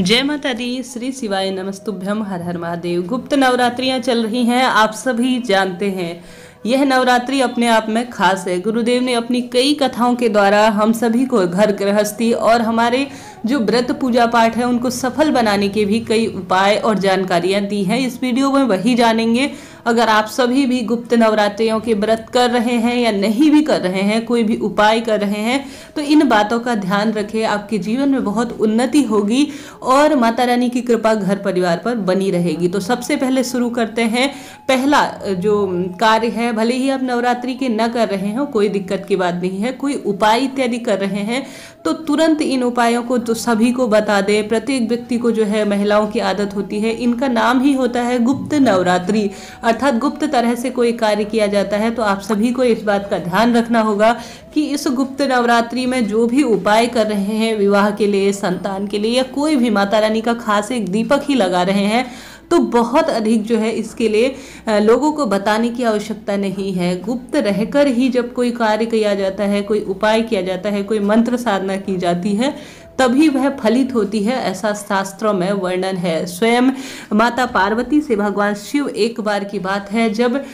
जय माता दी, श्री शिवाय नमस्तुभ्यम हर हर महादेव। गुप्त नवरात्रियाँ चल रही हैं, आप सभी जानते हैं। यह नवरात्रि अपने आप में खास है। गुरुदेव ने अपनी कई कथाओं के द्वारा हम सभी को घर गृहस्थी और हमारे जो व्रत पूजा पाठ है, उनको सफल बनाने के भी कई उपाय और जानकारियाँ दी हैं। इस वीडियो में वही जानेंगे। अगर आप सभी भी गुप्त नवरात्रियों के व्रत कर रहे हैं या नहीं भी कर रहे हैं, कोई भी उपाय कर रहे हैं तो इन बातों का ध्यान रखें। आपके जीवन में बहुत उन्नति होगी और माता रानी की कृपा घर परिवार पर बनी रहेगी। तो सबसे पहले शुरू करते हैं। पहला जो कार्य है, भले ही आप नवरात्रि के न कर रहे हो, कोई दिक्कत की बात नहीं है, कोई उपाय इत्यादि कर रहे हैं तो तुरंत इन उपायों को तो सभी को बता दें। प्रत्येक व्यक्ति को जो है, महिलाओं की आदत होती है। इनका नाम ही होता है गुप्त नवरात्रि। अर्थात गुप्त तरह से कोई कार्य किया जाता है तो आप सभी को इस बात का ध्यान रखना होगा कि इस गुप्त नवरात्रि में जो भी उपाय कर रहे हैं, विवाह के लिए, संतान के लिए, या कोई भी माता रानी का खास एक दीपक ही लगा रहे हैं तो बहुत अधिक जो है इसके लिए लोगों को बताने की आवश्यकता नहीं है। गुप्त रहकर ही जब कोई कार्य किया जाता है, कोई उपाय किया जाता है, कोई मंत्र साधना की जाती है तभी वह फलित होती है, ऐसा शास्त्रों में वर्णन है। स्वयं माता पार्वती से भगवान शिव एक बार की बात है, जब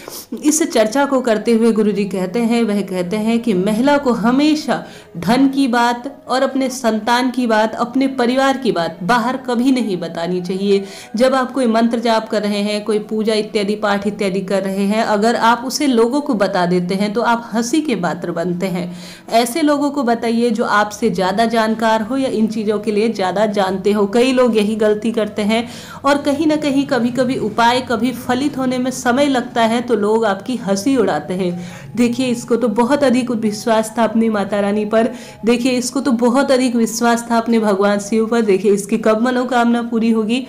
इस चर्चा को करते हुए गुरु जी कहते हैं, वह कहते हैं कि महिला को हमेशा धन की बात और अपने संतान की बात, अपने परिवार की बात बाहर कभी नहीं बतानी चाहिए। जब आप कोई मंत्र जाप कर रहे हैं, कोई पूजा इत्यादि, पाठ इत्यादि कर रहे हैं, अगर आप उसे लोगों को बता देते हैं तो आप हँसी के पात्र बनते हैं। ऐसे लोगों को बताइए जो आपसे ज़्यादा जानकार हो या इन चीज़ों के लिए ज़्यादा जानते हो। कई लोग यही गलती करते हैं और कहीं ना कहीं कभी कभी उपाय कभी फलित होने में समय लगता है तो लोग आपकी हँसी उड़ाते हैं। देखिए, इसको तो बहुत अधिक विश्वास था अपनी माता रानी पर। देखिए, इसको तो बहुत अधिक विश्वास था अपने भगवान शिव पर। देखिए, इसकी कब मनोकामना पूरी होगी?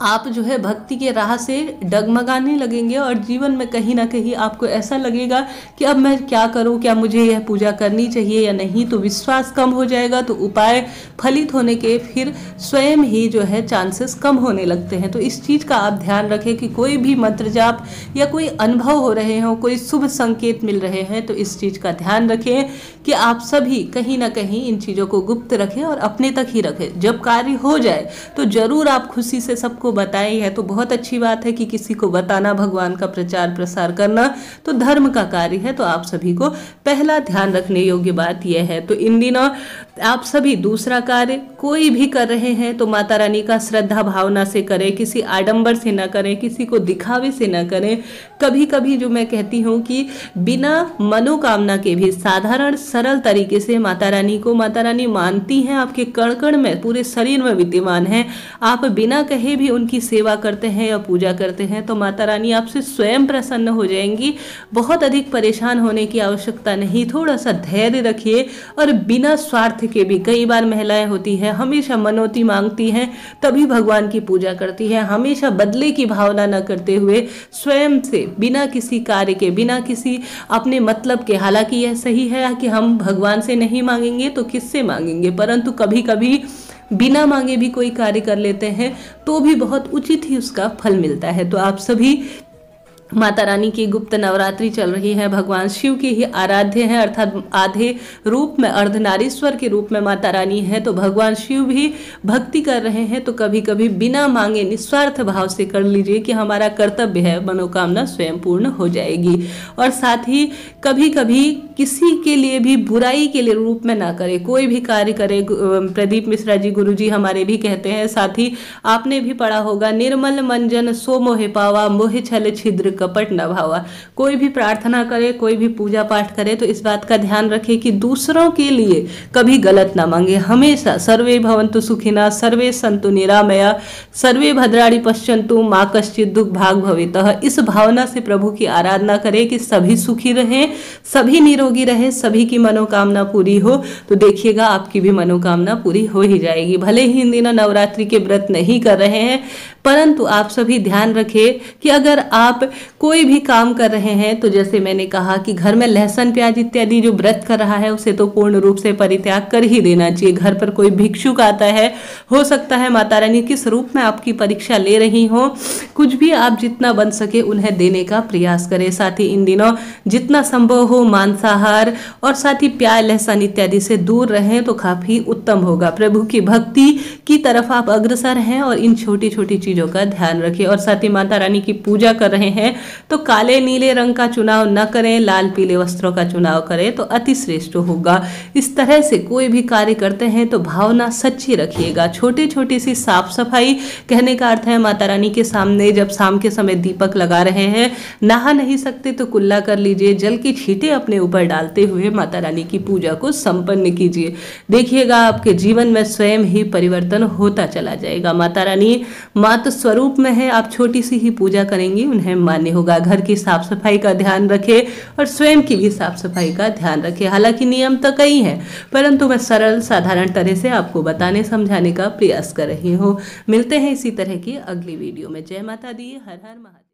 आप जो है भक्ति के राह से डगमगाने लगेंगे और जीवन में कहीं ना कहीं आपको ऐसा लगेगा कि अब मैं क्या करूँ, क्या मुझे यह पूजा करनी चाहिए या नहीं तो विश्वास कम हो जाएगा तो उपाय फलित होने के फिर स्वयं ही जो है चांसेस कम होने लगते हैं। तो इस चीज़ का आप ध्यान रखें कि कोई भी मंत्र जाप या कोई अनुभव हो रहे हो, कोई शुभ संकेत मिल रहे हैं तो इस चीज़ का ध्यान रखें कि आप सभी कहीं ना कहीं इन चीज़ों को गुप्त रखें और अपने तक ही रखें। जब कार्य हो जाए तो ज़रूर आप खुशी से सबको बताई है तो बहुत अच्छी बात है कि किसी को बताना, भगवान का प्रचार प्रसार करना तो धर्म का कार्य है। तो आप सभी को पहला ध्यान रखने योग्य बात यह है। तो इन दिनों आप सभी दूसरा कार्य कोई भी कर रहे हैं तो माता रानी का श्रद्धा भावना से करें, किसी आडंबर से न करें, किसी को दिखावे से ना करें। कभी कभी जो मैं कहती हूँ कि बिना मनोकामना के भी साधारण, सरल तरीके से माता रानी को, माता रानी मानती हैं, आपके कण कण में, पूरे शरीर में विद्यमान है। आप बिना कहे भी उनकी सेवा करते हैं या पूजा करते हैं तो माता रानी आपसे स्वयं प्रसन्न हो जाएँगी। बहुत अधिक परेशान होने की आवश्यकता नहीं थोड़ा सा धैर्य रखिए और बिना स्वार्थ के भी। कई बार महिलाएँ होती हैं, हमेशा मनोती मांगती हैं, तभी भगवान की पूजा करती है। हमेशा बदले की भावना न करते हुए स्वयं से, बिना किसी कार्य के, बिना किसी अपने मतलब के। हालाँकि यह सही है कि हम भगवान से नहीं मांगेंगे तो किससे मांगेंगे? परंतु कभी कभी बिना मांगे भी कोई कार्य कर लेते हैं तो भी बहुत उचित ही उसका फल मिलता है। तो आप सभी माता रानी की गुप्त नवरात्रि चल रही है। भगवान शिव के ही आराध्य है, अर्थात आधे रूप में अर्धनारीश्वर के रूप में माता रानी है। तो भगवान शिव भी भक्ति कर रहे हैं तो कभी कभी बिना मांगे निस्वार्थ भाव से कर लीजिए कि हमारा कर्तव्य है, मनोकामना स्वयं पूर्ण हो जाएगी। और साथ ही कभी कभी किसी के लिए भी बुराई के लिए रूप में ना करे। कोई भी कार्य करे प्रदीप मिश्रा जी गुरु जी हमारे भी कहते हैं। साथ ही आपने भी पढ़ा होगा, निर्मल मंजन सो मोहे पावा, मोहे छल छिद्र कपट न भावा। कोई भी प्रार्थना करे, कोई भी पूजा पाठ करे तो इस बात का ध्यान रखे कि दूसरों के लिए कभी गलत ना मांगे। हमेशा, सर्वे भवंतु सुखिना, सर्वे संतु निरामया, सर्वे भद्राड़ी पश्चंतु माँ कश्चित दुख भाग भवित। इस भावना से प्रभु की आराधना करे कि सभी सुखी रहे, सभी निरोगी रहे, सभी की मनोकामना पूरी हो तो देखिएगा आपकी भी मनोकामना पूरी हो ही जाएगी। भले ही इन दिनों नवरात्रि के व्रत नहीं कर रहे हैं परंतु आप सभी ध्यान रखें कि अगर आप कोई भी काम कर रहे हैं तो जैसे मैंने कहा कि घर में लहसुन, प्याज इत्यादि जो व्रत कर रहा है, उसे तो पूर्ण रूप से परित्याग कर ही देना चाहिए। घर पर कोई भिक्षुक आता है, हो सकता है माता रानी किस रूप में आपकी परीक्षा ले रही हो, कुछ भी आप जितना बन सके उन्हें देने का प्रयास करें। साथ ही इन दिनों जितना संभव हो मांसाहार और साथ ही प्याज, लहसुन इत्यादि से दूर रहें तो काफ़ी उत्तम होगा। प्रभु की भक्ति की तरफ़ आप अग्रसर हैं और इन छोटी छोटी चीज़ों का ध्यान रखें। और साथ ही माता रानी की पूजा कर रहे हैं तो काले नीले रंग का चुनाव न करें, लाल पीले वस्त्रों का चुनाव करें तो अति श्रेष्ठ होगा। इस तरह से कोई भी कार्य करते हैं तो भावना सच्ची रखिएगा। छोटी छोटी सी साफ़ सफ़ाई कहने का अर्थ है, माता रानी के सामने जब शाम के समय दीपक लगा रहे हैं, नहा नहीं सकते तो कुल्ला कर लीजिए, जल की छीटे अपने ऊपर डालते हुए माता रानी की पूजा को संपन्न कीजिए। देखिएगा, आपके जीवन में स्वयं ही परिवर्तन होता चला जाएगा। माता रानी मात स्वरूप में है, आप छोटी सी ही पूजा करेंगी, उन्हें मान्य होगा। घर की साफ़ सफ़ाई का ध्यान रखें और स्वयं की भी साफ़ सफ़ाई का ध्यान रखें। हालाँकि नियम तो कई हैं, परंतु मैं सरल, साधारण तरह से आपको बताने, समझाने का प्रयास कर रही हूँ। मिलते हैं इसी तरह की अगली वीडियो में। जय माता दी, हर हर महादेव।